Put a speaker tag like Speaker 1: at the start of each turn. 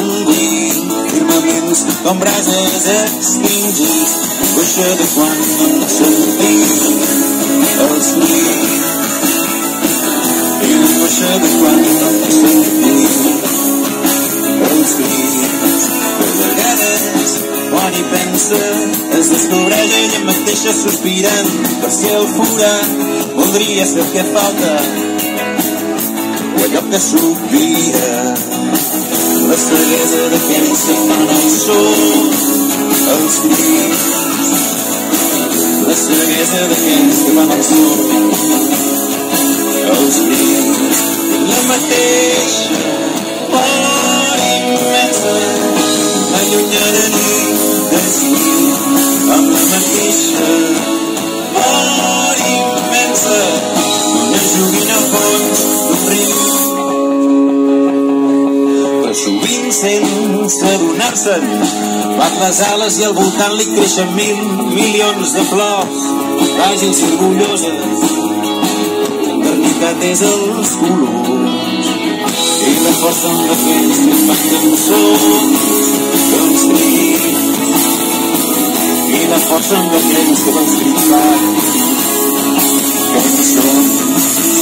Speaker 1: buit, firmaments com brases extingits, coixa de quan no en sentim els crits. I la coixa de quan no en sentim els crits. De vegades, quan hi pensa, es descobreix ella mateixa sospirant per si el forat voldria ser el que falta o allò que s'oblida la ceguesa d'aquells que fan el sol. Els crits la ceguesa d'aquells que fan el sol. Els crits la mateixa por sense adonar-se'n bat les ales i al voltant li creixen mil milions de flors. Fràgils i orgulloses l'eternitat és els colors. I la força d'aquells que fan cançons dels crits i la força d'aquells que van fan cançons